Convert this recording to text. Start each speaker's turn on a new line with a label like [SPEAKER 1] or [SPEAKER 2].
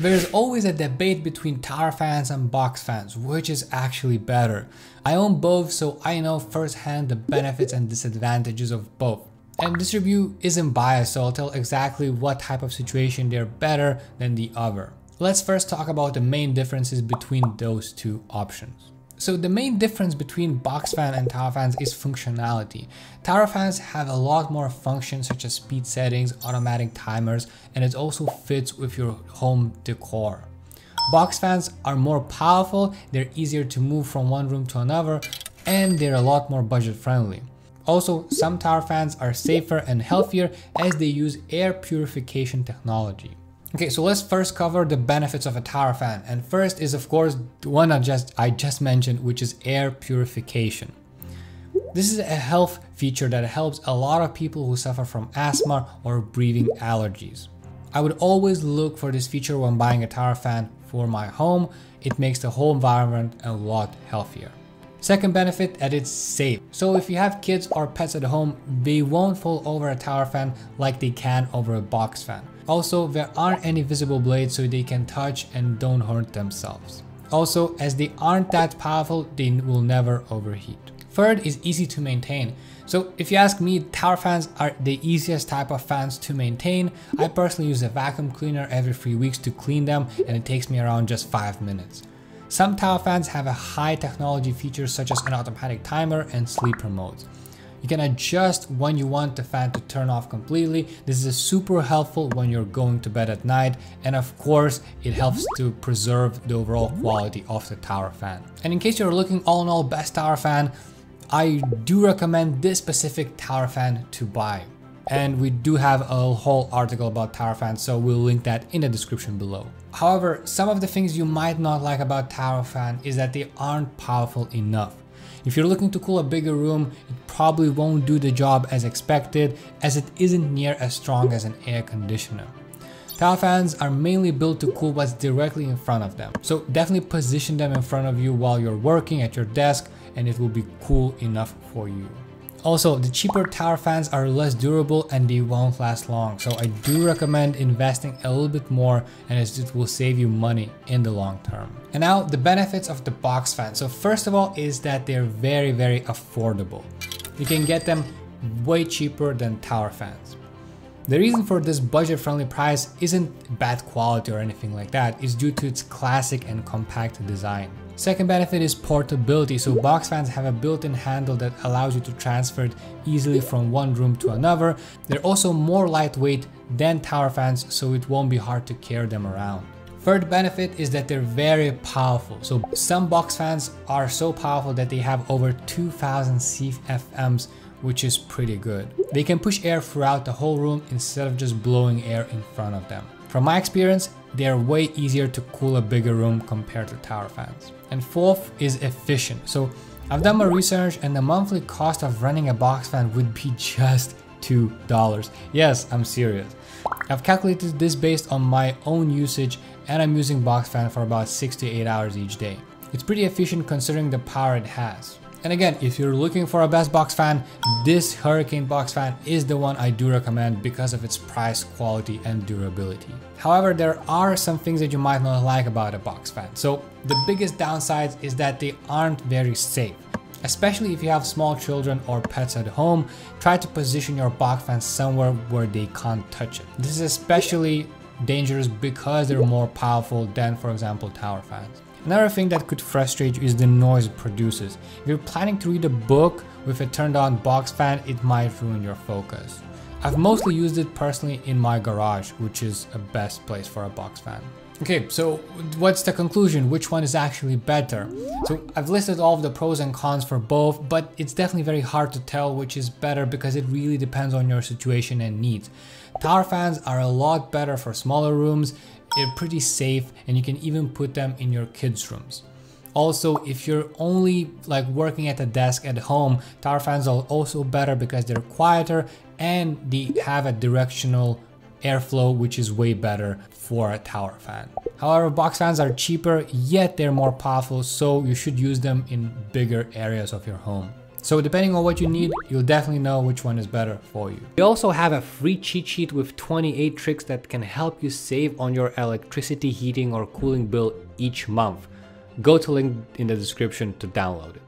[SPEAKER 1] There's always a debate between tower fans and box fans, which is actually better. I own both, so I know firsthand the benefits and disadvantages of both. And this review isn't biased, so I'll tell exactly what type of situation they're better than the other. Let's first talk about the main differences between those two options. So the main difference between box fan and tower fans is functionality. Tower fans have a lot more functions such as speed settings, automatic timers, and it also fits with your home decor. Box fans are more powerful, they're easier to move from one room to another, and they're a lot more budget friendly. Also, some tower fans are safer and healthier as they use air purification technology. Okay, so let's first cover the benefits of a tower fan. And first is of course the one I just, I just mentioned, which is air purification. This is a health feature that helps a lot of people who suffer from asthma or breathing allergies. I would always look for this feature when buying a tower fan for my home. It makes the whole environment a lot healthier. Second benefit that it's safe. So if you have kids or pets at home, they won't fall over a tower fan like they can over a box fan. Also, there aren't any visible blades so they can touch and don't hurt themselves. Also, as they aren't that powerful, they will never overheat. Third is easy to maintain. So if you ask me, tower fans are the easiest type of fans to maintain. I personally use a vacuum cleaner every three weeks to clean them and it takes me around just five minutes. Some tower fans have a high technology features such as an automatic timer and sleeper modes. You can adjust when you want the fan to turn off completely. This is super helpful when you're going to bed at night. And of course, it helps to preserve the overall quality of the tower fan. And in case you're looking all in all best tower fan, I do recommend this specific tower fan to buy. And we do have a whole article about tower fans, so we'll link that in the description below. However, some of the things you might not like about tower fan is that they aren't powerful enough. If you're looking to cool a bigger room, it probably won't do the job as expected as it isn't near as strong as an air conditioner. Tower fans are mainly built to cool what's directly in front of them. So definitely position them in front of you while you're working at your desk and it will be cool enough for you. Also, the cheaper tower fans are less durable and they won't last long. So I do recommend investing a little bit more and it will save you money in the long term. And now the benefits of the box fan. So first of all is that they're very, very affordable. You can get them way cheaper than tower fans. The reason for this budget friendly price isn't bad quality or anything like that, it's due to its classic and compact design. Second benefit is portability. So box fans have a built-in handle that allows you to transfer it easily from one room to another. They're also more lightweight than tower fans, so it won't be hard to carry them around. Third benefit is that they're very powerful. So some box fans are so powerful that they have over 2000 CFMs, which is pretty good. They can push air throughout the whole room instead of just blowing air in front of them. From my experience, they are way easier to cool a bigger room compared to tower fans. And fourth is efficient. So I've done my research and the monthly cost of running a box fan would be just $2. Yes, I'm serious. I've calculated this based on my own usage and I'm using box fan for about 6 to 8 hours each day. It's pretty efficient considering the power it has. And again, if you're looking for a best box fan, this Hurricane box fan is the one I do recommend because of its price, quality, and durability. However, there are some things that you might not like about a box fan. So the biggest downside is that they aren't very safe. Especially if you have small children or pets at home, try to position your box fan somewhere where they can't touch it. This is especially dangerous because they're more powerful than for example tower fans. Another thing that could frustrate you is the noise it produces. If you're planning to read a book with a turned on box fan, it might ruin your focus. I've mostly used it personally in my garage, which is a best place for a box fan. Okay, so what's the conclusion? Which one is actually better? So I've listed all of the pros and cons for both, but it's definitely very hard to tell which is better because it really depends on your situation and needs. Tower fans are a lot better for smaller rooms, they're pretty safe and you can even put them in your kids' rooms. Also, if you're only like working at a desk at home, tower fans are also better because they're quieter and they have a directional airflow which is way better for a tower fan. However, box fans are cheaper, yet they're more powerful, so you should use them in bigger areas of your home. So depending on what you need, you'll definitely know which one is better for you. We also have a free cheat sheet with 28 tricks that can help you save on your electricity, heating or cooling bill each month. Go to link in the description to download it.